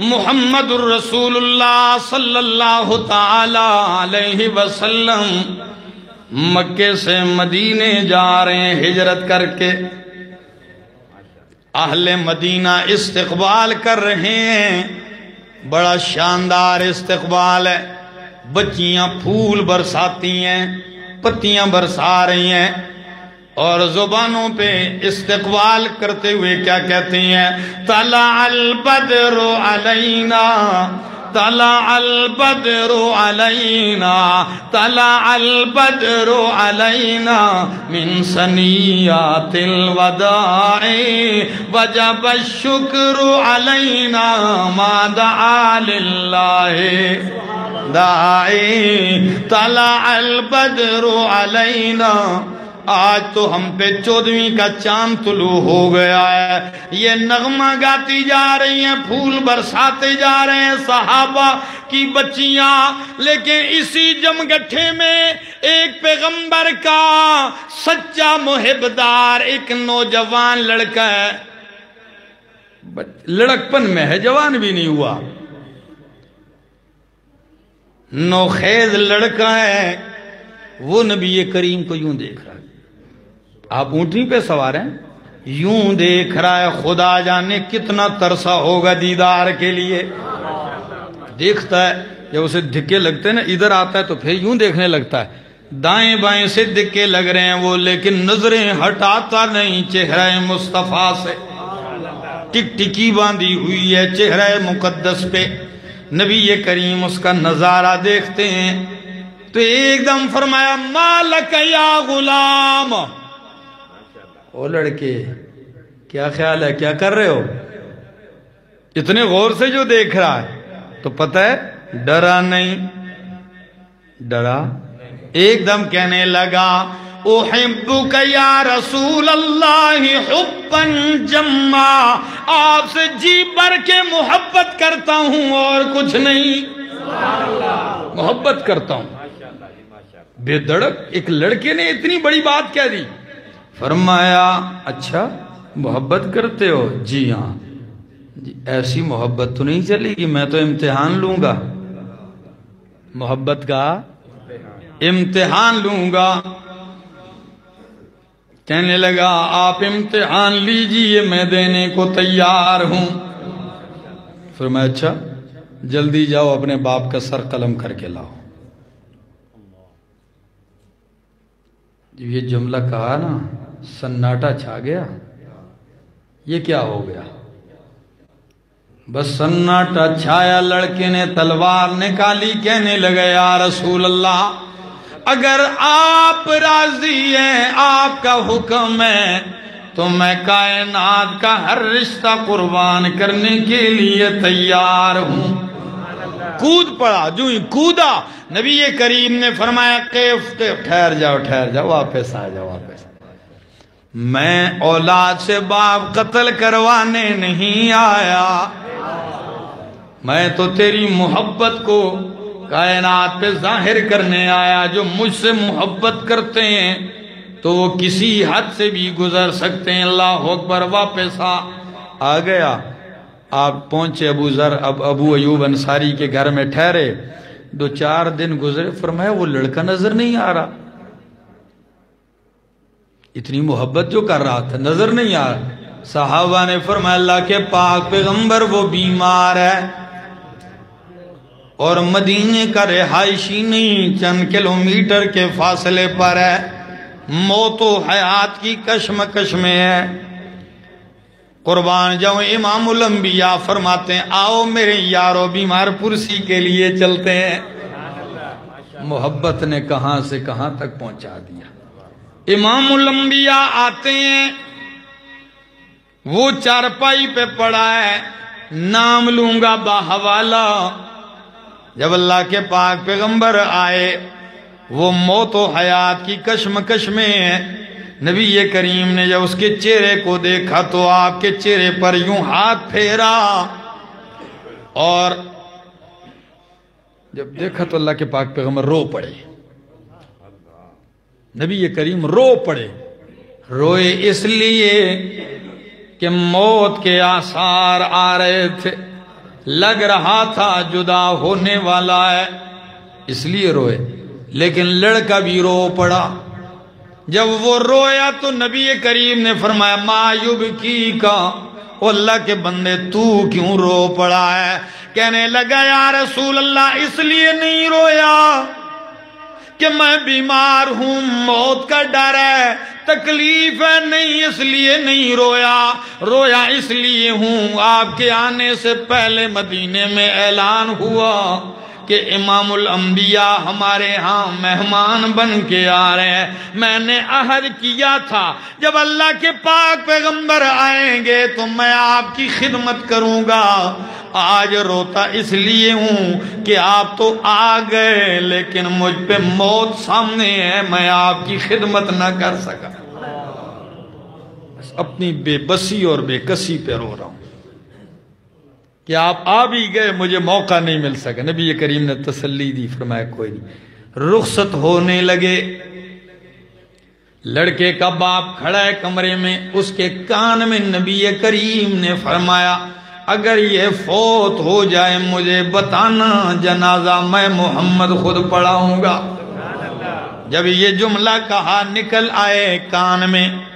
मोहम्मद सल्लल्लाहु अलैहि वसल्लम मक्के से मदीने जा रहे हैं, हिजरत करके। अहले मदीना इस्तकबाल कर रहे हैं। बड़ा शानदार इस्तकबाल है। बच्चियाँ फूल बरसाती हैं, पत्तियाँ बरसा रही हैं। और जुबानों पे इस्तकबाल करते हुए क्या कहते हैं? तला अल बदरो अलैना तला अल बदरो अलैना तला अल बदरो अलैना, मिन सनियातिल वदाए, वजब शुक्र अलैना मादा लिल्लाहि, दाए तला अल बदरो अलैना। आज तो हम पे चौदहवीं का चाँद तुलू हो गया है। ये नगमा गाती जा रही हैं, फूल बरसाते जा रहे हैं सहाबा की बच्चियाँ। लेकिन इसी जमगठे में एक पैगंबर का सच्चा मुहिबदार एक नौजवान लड़का है। लड़कपन में है, जवान भी नहीं हुआ। नौखेज लड़का है, वो नबी करीम को यूँ देख रहा है। आप ऊंटनी पे सवार हैं? यूँ देख रहा है खुदा जाने कितना तरसा होगा दीदार के लिए। देखता है, जब उसे धिक्के लगते हैं ना, इधर आता है तो फिर यूँ देखने लगता है। दाएँ बाएँ से धिक्के लग रहे हैं वो, लेकिन नज़रें हटाता नहीं चेहरा मुस्तफ़ा से। टिक टिकी बांधी हुई है चेहरा मुकद्दस पे। नबी ये करीम उसका नज़ारा देखते हैं। तो एकदम फरमाया, मालक या गुलाम। ओ लड़के क्या ख्याल है? क्या कर रहे हो? इतने गौर से जो देख रहा है तो पता है डरा नहीं। डरा? एकदम कहने लगा या रसूल अल्लाह हुब्बन जम्मा आपसे जी भर के मोहब्बत करता हूँ और कुछ नहीं। मोहब्बत करता हूँ। बेधड़क एक लड़के ने इतनी बड़ी बात कह दी। फरमाया अच्छा मोहब्बत करते हो? जी हाँ। जी, ऐसी मोहब्बत तो नहीं चलेगी, मैं तो इम्तिहान लूँगा। मोहब्बत का? इम्तिहान लूँगा। कहने लगा, आप इम्तिहान लीजिए, मैं देने को तैयार हूँ। फिर मैं अच्छा जल्दी जाओ, अपने बाप का सर कलम करके लाओ। ये जुमला कहा ना सन्नाटा छा गया। ये क्या हो गया? बस सन्नाटा छाया लड़के ने तलवार निकाली, कहने लगे, या रसूल अल्लाह अगर आप राज़ी हैं, आपका हुक्म है तो मैं कायनात का हर रिश्ता कुर्बान करने के लिए तैयार हूँ। कूद पड़ा, जो ही कूदा। नबी करीम ने फरमाया ठहर जाओ ठहर जाओ, वापस आ जाओ, वापस मैं औलाद से बाप कत्ल करवाने नहीं आया। मैं तो तेरी मोहब्बत को कायनात पे ज़ाहिर करने आया। जो मुझसे मोहब्बत करते हैं तो वो किसी हद से भी गुजर सकते हैं। अल्लाह अकबर वापस आ आ गया। आप पहुँचे अबू जर। अब अबू अयूब अंसारी के घर में ठहरे। दो चार दिन गुजरे फरमाया वो लड़का नज़र नहीं आ रहा। इतनी मोहब्बत जो कर रहा था, नज़र नहीं आ रहा। साहबा ने फरमाया के पाक पैगंबर, वो बीमार है। और मदीने का रिहायशी नहीं, चंद किलोमीटर के फासले पर है। मौतो हयात की कश्मकश में है। कुर्बान जाओ इमाम फरमाते हैं, आओ मेरे यारो बीमार पुरसी के लिए चलते हैं। मोहब्बत ने कहाँ से कहाँ तक पहुँचा दिया? इमाम उलम्बिया आते हैं, वो चारपाई पे पड़ा है, नाम लूँगा बाहवाला। जब अल्लाह के पाक पैगंबर आए, वो मौत व हयात की कश्मकश में है। नबी ये करीम ने जब उसके चेहरे को देखा तो आपके चेहरे पर यूँ हाथ फेरा। और जब देखा तो अल्लाह के पाक पैगंबर रो पड़े। नबी ये करीम रो पड़े। रोए इसलिए कि मौत के आसार आ रहे थे। लग रहा था जुदा होने वाला है, इसलिए रोए। लेकिन लड़का भी रो पड़ा। जब वो रोया तो नबी करीम ने फरमाया, मायुब की का? अल्लाह के बंदे तू क्यों रो पड़ा है? कहने लगा यार रसूल अल्लाह इसलिए नहीं रोया। कि मैं बीमार हूँ, मौत का डर है। तकलीफ़ है, नहीं, इसलिए नहीं रोया। रोया इसलिए हूँ, आपके आने से पहले मदीने में ऐलान हुआ। कि इमामुल अंबिया हमारे यहाँ मेहमान बन के आ रहे हैं। मैंने अहद किया था, जब अल्लाह के पाक पैगंबर आएँगे तो मैं आपकी खिदमत करूँगा। आज रोता इसलिए हूँ कि आप तो आ गए, लेकिन मुझ पे मौत सामने है, मैं आपकी खिदमत ना कर सका। अपनी बेबसी और बेकसी पे रो रहा हूँ। कि आप आ भी गए, मुझे मौका नहीं मिल सका। नबी करीम ने तसल्ली दी, फरमाया, कोई नहीं। रुखसत होने लगे। लड़के का बाप खड़ा है कमरे में, उसके कान में नबी करीम ने फरमाया, अगर ये फोत हो जाए, मुझे बताना, जनाजा मैं मोहम्मद खुद पढ़ाऊँगा। जब ये जुमला कहा निकल आए कान में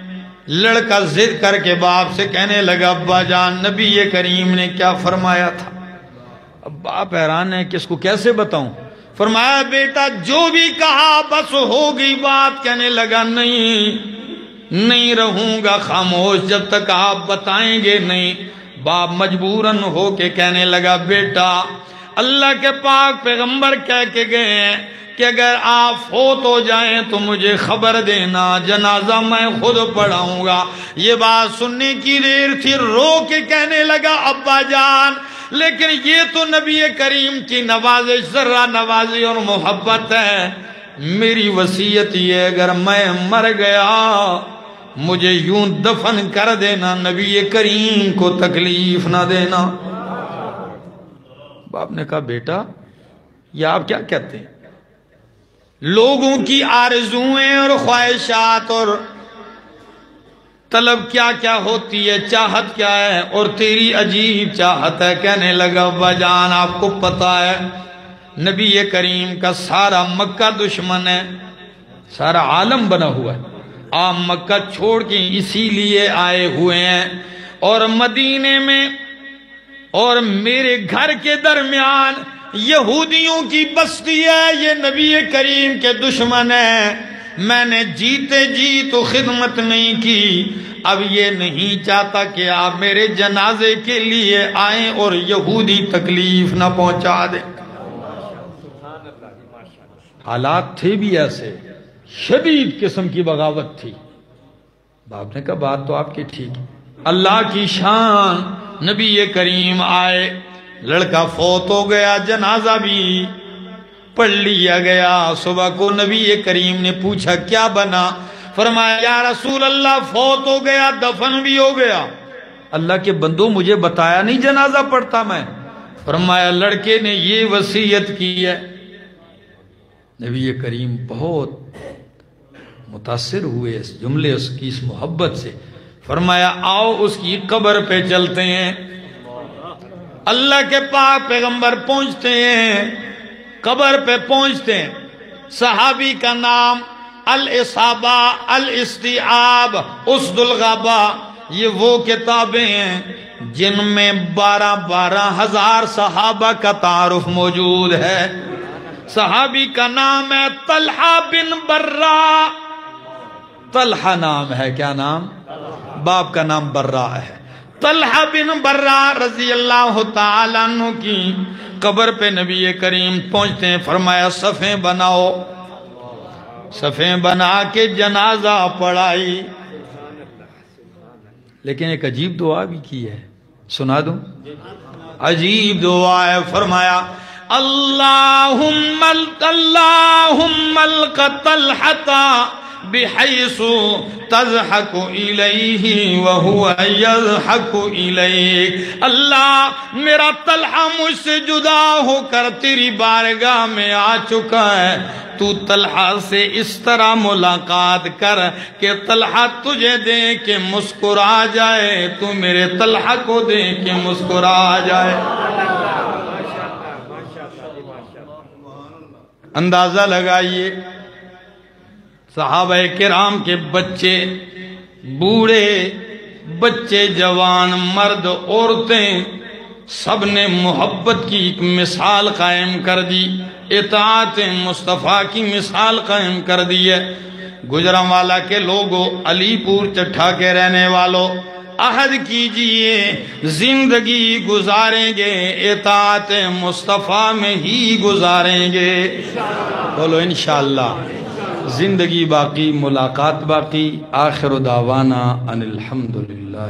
लड़का जिद करके बाप से कहने लगा, अब्बा जान, नबी ये करीम ने क्या फरमाया था? अब बाप हैरान है कि इसको कैसे बताऊँ? फरमाया, बेटा, जो भी कहा, बस हो गई बात। कहने लगा, नहीं नहीं रहूँगा खामोश, जब तक आप बताएँगे नहीं। बाप मजबूरन हो के कहने लगा, बेटा अल्लाह के पाक पैगंबर कह के गए हैं कि अगर आप फोत हो जाएँ तो मुझे खबर देना, जनाजा मैं खुद पढ़ाऊँगा। ये बात सुनने की देर थी, रो के कहने लगा, अब्बा जान, लेकिन ये तो नबी करीम की नवाजिश, जर्रा नवाजी और मोहब्बत है। मेरी वसीयत ये, अगर मैं मर गया, मुझे यूँ दफन कर देना, नबी करीम को तकलीफ़ ना देना। बाप ने कहा, बेटा, ये आप क्या कहते हैं? लोगों की आरजुएँ और ख्वाहिशात और तलब क्या क्या होती है, चाहत क्या है, और तेरी अजीब चाहत है? कहने लगा, बजान, आपको पता है, नबी करीम का सारा मक्का दुश्मन है, सारा आलम बना हुआ है। आप मक्का छोड़ के इसीलिए आए हुए हैं और मदीने में और मेरे घर के दरमियान यहूदियों की बस्ती है, ये नबी करीम के दुश्मन है। मैंने जीते जी तो खिदमत नहीं की। अब ये नहीं चाहता कि आप मेरे जनाजे के लिए आए और यहूदी तकलीफ़ ना पहुँचा दे। हालात थे भी ऐसे। शदीद किस्म की बगावत थी। बाप ने कहा, बात तो आपकी ठीक अल्लाह की शान नबी करीम आए। लड़का फोत हो गया, जनाजा भी पढ़ लिया गया। सुबह को नबी करीम ने पूछा, क्या बना? फरमाया, या रसूल अल्लाह फोत हो गया, दफन भी हो गया। अल्लाह के बंदो, मुझे बताया नहीं जनाजा पढ़ता मैं। फरमाया, लड़के ने ये वसीयत की है। नबी करीम बहुत मुतासर हुए इस जुमले, उसकी इस मोहब्बत से। फरमाया, आओ उसकी कब्र पे चलते हैं। अल्लाह के पाक पैगंबर पहुँचते हैं, कबर पे पहुँचते हैं। सहाबी का नाम अल इसाबा अल इस्तिआब उसदुलगाबा, ये वो किताबें हैं जिनमें बारह बारह हज़ार सहाबा का तारुफ मौजूद है। सहाबी का नाम है तलहा बिन बर्रा। तलहा नाम है क्या नाम? बाप का नाम बर्रा है। तलहा बिन बर्रा रज़ी अल्लाह की कबर पे नबी करीम पहुँचते हैं, फरमाया, सफ़े बनाओ। सफ़े बना के जनाजा पढ़ाई। लेकिन एक अजीब दुआ भी की है। सुना दू? अजीब दुआ है, फरमाया अल्लाह हता बिहसु तजहक इलैहि यजहक इलैक अल्लाह मेरा तलहा मुझसे जुदा होकर तेरी बारगाह में आ चुका है तू तलहा से इस तरह मुलाकात कर के तलहा तुझे दे के मुस्कुरा जाए तू मेरे तलहा को दे के मुस्कुरा जाए अंदाज़ा लगाइए साहब के राम के बच्चे, बूढ़े बच्चे, जवान, मर्द, औरतें सबने मोहब्बत की एक मिसाल कायम कर दी इतात मुस्तफ़ा की मिसाल कायम कर दी है। गुजरावाला के लोगों, अलीपुर चट्ठा के रहने वालों, अहद कीजिए, ज़िंदगी गुजारेंगे इतात मुस्तफ़ा में ही गुजारेंगे। बोलो इनशाला ज़िंदगी बाकी मुलाकात बाकी। आखिर दावाना अनिलहमदिल्ला